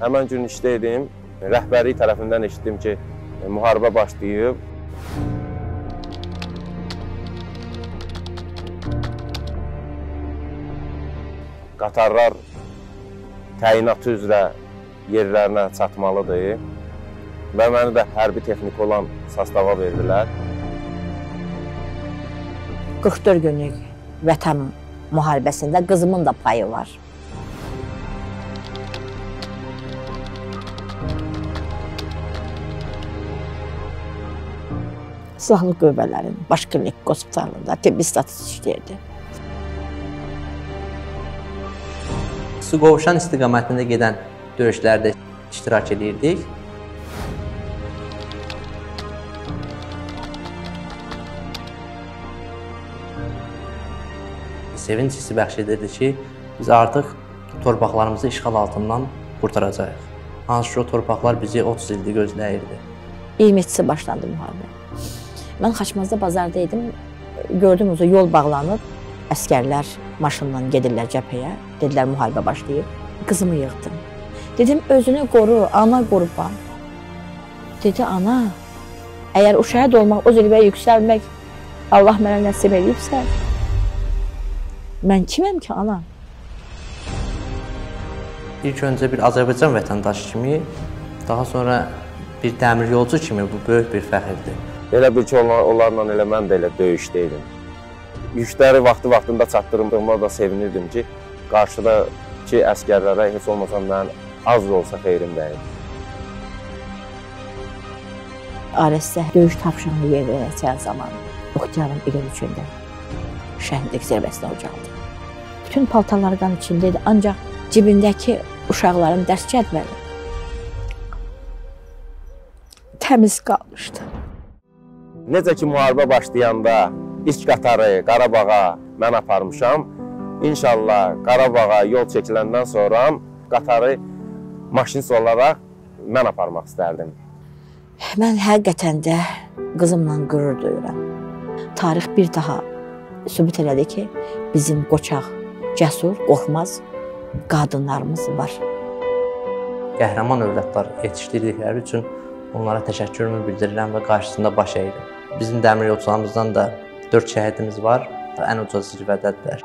Həmən gün işdə idim. Rəhbərlik tərəfindən eşitdim ki, müharibə başlayıb. Qatarlar təyinatı üzrə yerlərinə çatmalıdır və məni də hərbi texniki olan sastava verdilər. 44 günlük vətən müharibəsində qızımın da payı var. Sağlıq qüvvələrinin baş klinik hospitalında tibbi status işləyirdi. Su qovuşan istiqamətində gedən döyüşlərdə iştirak edirdik. Sevinç hissi bəxş edirdi ki, biz artıq torpaqlarımızı işğal altından qurtaracağıq. Hansı ki, o torpaqlar bizi 30 ildir gözləyirdi. 23-si başlandı müharibə. Mən Xaçmazda bazarda idim. Gördüm o yol bağlanıb, əskərlər maşınla gedirlər cəbhəyə. Dedilər müharibə başlayıb. Qızımı yığdım. Dedim özünü qoru, ana qurban. Dedi ana, əgər o şəhid olmaq, o zirvəyə yüksəlmək Allah mənə nəsib edibsə, mən kiməm ki ana? İlk öncə bir Azərbaycan vətəndaşı kimi, daha sonra bir dəmir yolcu kimi bu böyük bir fəxrdir. Elə bil ki, onlar, onlarla elə mən də elə döyüşdə idim. Yükləri vaxtı-vaxtında çatdırdığıma da sevinirdim ki, qarşıdakı əskərlərə heç olmasa mənim az da olsa xeyrim dəyir. Aresdə döyüş tapşırığı yer verəcəyi zaman oktyabrın 23-də şəhidlik zirvəsinə ucaldı. Bütün paltarları qan içində idi, ancaq cibindəki uşaqların dərs cədvəli təmiz qalmışdı. Necə ki, müharibə başlayanda ilk qatarı Qarabağa mən aparmışam, İnşallah Qarabağa yol çəkiləndən sonra qatarı maşinist olaraq mən aparmaq istərdim. Mən həqiqətən də qızımla qürur duyuram. Tarix bir daha sübut elədi ki, bizim qoçaq, cəsur, qorxmaz qadınlarımız var. Qəhrəman övladlar yetişdirdikləri üçün onlara təşəkkürümü bildirirəm və qarşısında baş əyirəm. Bizim dəmir yolçularımızdan da 4 şəhidimiz var, ən uca zirvədədirlər.